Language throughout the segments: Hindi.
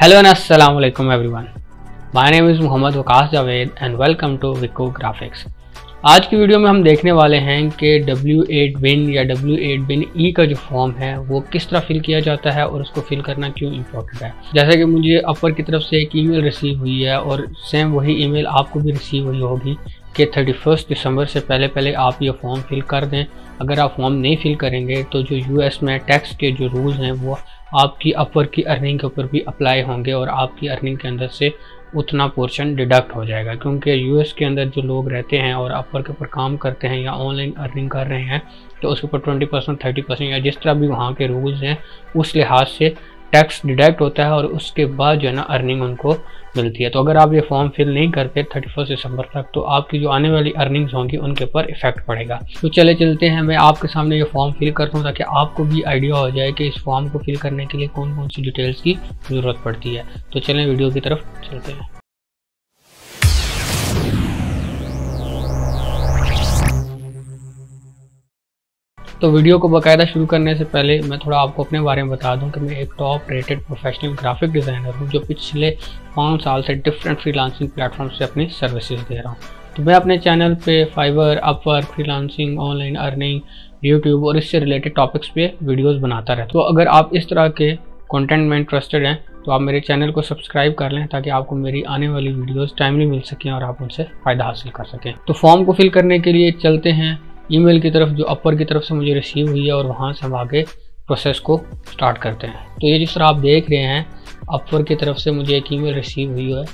And assalamu alaikum everyone. My name is Mohammad Waqas Javed and welcome to Vico graphics आज की वीडियो में हम देखने वाले हैं कि W8 बिन या W8 बिन ई का जो फॉर्म है, वो किस तरह फिल किया जाता है और उसको फिल करना क्यों इम्पोर्टेंट है। जैसे कि मुझे अपर की तरफ़ से एक ईमेल रिसीव हुई है और सेम वही ईमेल आपको भी रिसीव हुई होगी कि थर्टी फ़र्स्ट दिसंबर से पहले पहले आप ये फॉर्म फिल कर दें। अगर आप फॉर्म नहीं फिल करेंगे तो जो यूएस में टैक्स के जो रूल्स हैं, वो आपकी अपर की अर्निंग के ऊपर भी अप्लाई होंगे और आपकी अर्निंग के अंदर से उतना पोर्शन डिडक्ट हो जाएगा। क्योंकि यूएस के अंदर जो लोग रहते हैं और अपर के ऊपर काम करते हैं या ऑनलाइन अर्निंग कर रहे हैं तो उसके ऊपर ट्वेंटी परसेंट थर्टी परसेंट या जिस तरह भी वहाँ के रूल्स हैं, उस लिहाज से टैक्स डिडक्ट होता है और उसके बाद जो है ना अर्निंग उनको मिलती है। तो अगर आप ये फॉर्म फिल नहीं करते थर्टी फ़र्स्ट दिसंबर तक तो आपकी जो आने वाली अर्निंग्स होंगी उनके ऊपर इफ़ेक्ट पड़ेगा। तो चले चलते हैं, मैं आपके सामने ये फॉर्म फिल करता हूँ ताकि आपको भी आइडिया हो जाए कि इस फॉर्म को फिल करने के लिए कौन कौन सी डिटेल्स की ज़रूरत पड़ती है। तो चलें वीडियो की तरफ़ चलते हैं। तो वीडियो को बाकायदा शुरू करने से पहले मैं थोड़ा आपको अपने बारे में बता दूँ कि मैं एक top rated professional graphic designer हूँ, जो पिछले पाँच साल से डिफरेंट फ्रीलांसिंग प्लेटफॉर्म से अपनी सर्विसेज़ दे रहा हूँ। तो मैं अपने चैनल पे Fiverr Upwork freelancing online earning YouTube और इससे रिलेटेड टॉपिक्स पे वीडियोस बनाता रहता तो अगर आप इस तरह के कंटेंट में इंटरेस्टेड हैं तो आप मेरे चैनल को सब्सक्राइब कर लें ताकि आपको मेरी आने वाली वीडियोस टाइमली मिल सकें और आप उनसे फ़ायदा हासिल कर सकें। तो फॉर्म को फिल करने के लिए चलते हैं। ईमेल की तरफ़, जो अपर की तरफ़ से मुझे रिसीव हुई है और वहाँ से हम आगे प्रोसेस को स्टार्ट करते हैं। तो ये जिस तरह आप देख रहे हैं अपर की तरफ़ से मुझे एक ईमेल रिसीव हुई है।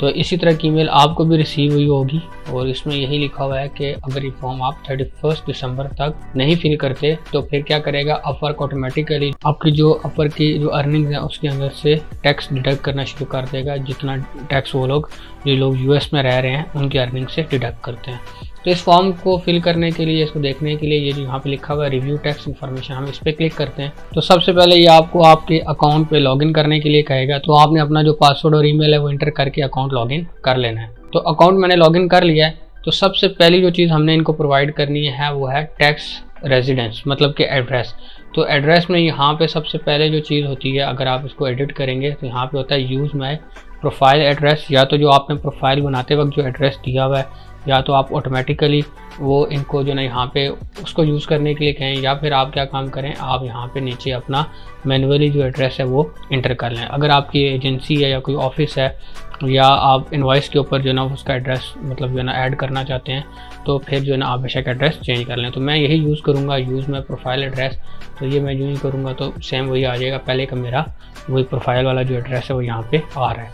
तो इसी तरह की ईमेल आपको भी रिसीव हुई होगी और इसमें यही लिखा हुआ है कि अगर ये फॉर्म आप थर्टी फ़र्स्ट दिसंबर तक नहीं फिल करते तो फिर क्या करेगा? अपवर्क ऑटोमेटिकली आपकी जो अपर की जो अर्निंग है, उसके अंदर से टैक्स डिडक्ट करना शुरू कर देगा। जितना टैक्स वो लोग, जो लोग यूएस में रह रहे हैं, उनकी अर्निंग से डिडक्ट करते हैं। तो इस फॉर्म को फिल करने के लिए, इसको देखने के लिए, ये जो यहाँ पे लिखा हुआ है रिव्यू टैक्स इन्फॉर्मेशन हम इस पर क्लिक करते हैं। तो सबसे पहले ये आपको आपके अकाउंट पे लॉगिन करने के लिए कहेगा। तो आपने अपना जो पासवर्ड और ईमेल है, वो इंटर करके अकाउंट लॉगिन कर लेना है। तो अकाउंट मैंने लॉगिन कर लिया है। तो सबसे पहली जो चीज़ हमने इनको प्रोवाइड करनी है वो है टैक्स रेजिडेंस मतलब कि एड्रेस तो एड्रेस में यहाँ पे सबसे पहले जो चीज़ होती है, अगर आप इसको एडिट करेंगे तो यहाँ पे होता है यूज़ माई प्रोफ़ाइल एड्रेस या तो जो आपने प्रोफ़ाइल बनाते वक्त जो एड्रेस दिया हुआ है या तो आप ऑटोमेटिकली वो इनको जो ना यहाँ पे उसको यूज़ करने के लिए कहें, या फिर आप क्या काम करें, आप यहाँ पे नीचे अपना मैनुअली जो एड्रेस है वो इंटर कर लें। अगर आपकी एजेंसी है या कोई ऑफ़िस है, या आप इन्वाइस के ऊपर जो ना उसका एड्रेस मतलब जो ना ऐड करना चाहते हैं तो फिर जो ना आप बेशक एड्रेस चेंज कर लें। तो मैं यही यूज़ करूँगा यूज़ में प्रोफ़ाइल एड्रेस तो ये मैं यूँ ही करूँगा तो सेम वही आ जाएगा। पहले का मेरा वही प्रोफ़ाइल वाला जो एड्रेस है वो यहाँ पर आ रहा है।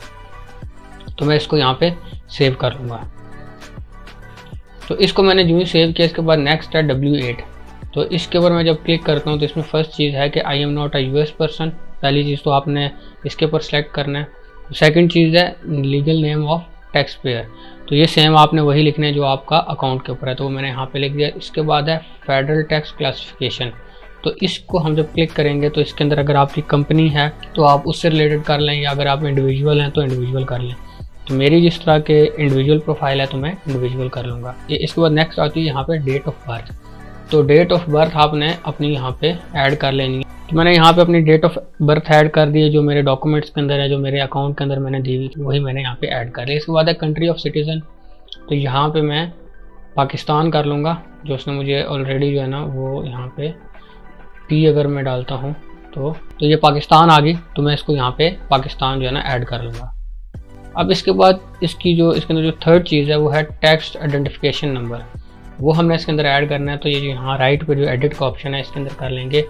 तो मैं इसको यहाँ पर सेव कर लूँगा तो इसको मैंने जो ही सेव किया, इसके बाद नेक्स्ट है डब्ल्यू एट तो इसके ऊपर मैं जब क्लिक करता हूँ तो इसमें फ़र्स्ट चीज़ है कि I am not a US person पहली चीज़ तो आपने इसके ऊपर सेलेक्ट करना है। सेकंड चीज़ है legal name of taxpayer तो ये सेम आपने वही लिखना है जो आपका अकाउंट के ऊपर है। तो वो मैंने यहाँ पे लिख दिया। इसके बाद है फेडरल टैक्स क्लासिफिकेशन तो इसको हम जब क्लिक करेंगे तो इसके अंदर अगर आपकी कंपनी है तो आप उससे रिलेटेड कर लें या अगर आप इंडिविजुअल हैं तो इंडिविजुअल कर लें। तो मेरी जिस तरह के इंडिविजुअल प्रोफ़ाइल है तो मैं इंडिविजुअल कर लूँगा। इसके बाद नेक्स्ट आती है यहाँ पे डेट ऑफ़ बर्थ तो डेट ऑफ़ बर्थ आपने अपनी यहाँ पे ऐड कर लेनी है। तो मैंने यहाँ पे अपनी डेट ऑफ़ बर्थ ऐड कर दी है, जो मेरे डॉक्यूमेंट्स के अंदर है, जो मेरे अकाउंट के अंदर मैंने दी हुई वही मैंने यहाँ पे ऐड कर लिया इसके बाद है कंट्री ऑफ़ सिटीज़न तो यहाँ पे मैं पाकिस्तान कर लूँगा, जो उसने मुझे ऑलरेडी जो है ना, वो यहाँ पे पी अगर मैं डालता हूँ तो तो ये पाकिस्तान आ गई तो मैं इसको यहाँ पे पाकिस्तान जो है ना ऐड कर लूँगा। अब इसके बाद इसकी जो, इसके अंदर जो थर्ड चीज़ है, वो है टेक्स्ट आइडेंटिफिकेशन नंबर वो हमने इसके अंदर ऐड करना है तो ये जो यहाँ राइट पे जो एडिट का ऑप्शन है, इसके अंदर कर लेंगे।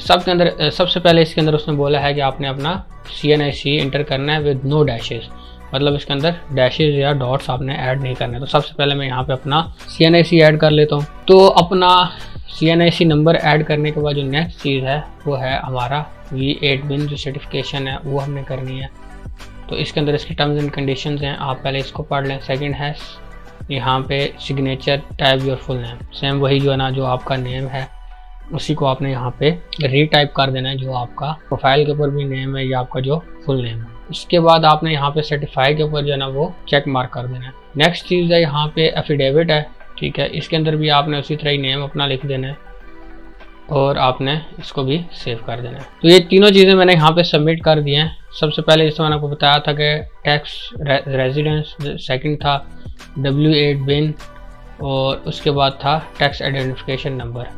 सब के अंदर सबसे पहले इसके अंदर उसने बोला है कि आपने अपना C N I C inter करना है विद नो डैशेज मतलब इसके अंदर डैशेज या डॉट्स आपने ऐड नहीं करने तो सबसे पहले मैं यहाँ पे अपना C N I C add कर लेता हूँ। तो अपना C N I C number add करने के बाद जो नेक्स्ट चीज़ है, वो है हमारा वी एट बिन जो सर्टिफिकेशन है, वो हमने करनी है। तो इसके अंदर इसके टर्म्स एंड कंडीशंस हैं। आप पहले इसको पढ़ लें। सेकंड है यहाँ पे signature type your full name same वही जो है ना, जो आपका नेम है, उसी को आपने यहाँ पे रीटाइप कर देना है, जो आपका प्रोफ़ाइल के ऊपर भी नेम है, या आपका जो फुल नेम है। उसके बाद आपने यहाँ पे सर्टिफाई के ऊपर जो है ना, वो चेक मार्क कर देना है। नेक्स्ट चीज़ है, यहाँ पे एफिडेविट है, ठीक है। इसके अंदर भी आपने उसी तरह ही नेम अपना लिख देना है, और आपने इसको भी सेव कर देना है। तो ये तीनों चीज़ें मैंने यहाँ पे सबमिट कर दी हैं। सबसे पहले इस मैंने आपको बताया था कि टैक्स रेजिडेंस सेकंड था डब्ल्यू एट बिन और उसके बाद था टैक्स आइडेंटिफिकेशन नंबर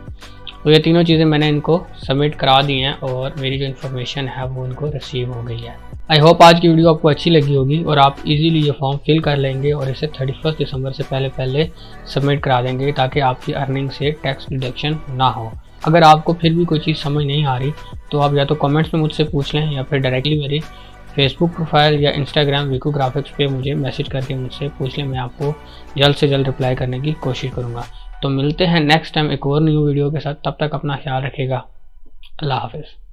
तो ये तीनों चीज़ें मैंने इनको सबमिट करा दी हैं और मेरी जो इन्फॉर्मेशन है वो उनको रिसीव हो गई है. आई होप आज की वीडियो आपको अच्छी लगी होगी और आप इजीली ये फॉर्म फिल कर लेंगे और इसे थर्टी फ़र्स्ट दिसंबर से पहले पहले सबमिट करा देंगे ताकि आपकी अर्निंग से टैक्स डिडक्शन ना हो. अगर आपको फिर भी कोई चीज़ समझ नहीं आ रही तो आप या तो कमेंट्स में मुझसे पूछ लें या फिर डायरेक्टली मेरे फेसबुक प्रोफ़ाइल या इंस्टाग्राम वीको ग्राफिक्स पे मुझे मैसेज करके मुझसे पूछ लें। मैं आपको जल्द से जल्द रिप्लाई करने की कोशिश करूँगा। तो मिलते हैं नेक्स्ट टाइम एक और न्यू वीडियो के साथ। तब तक अपना ख्याल रखेगा अल्लाह हाफिज़।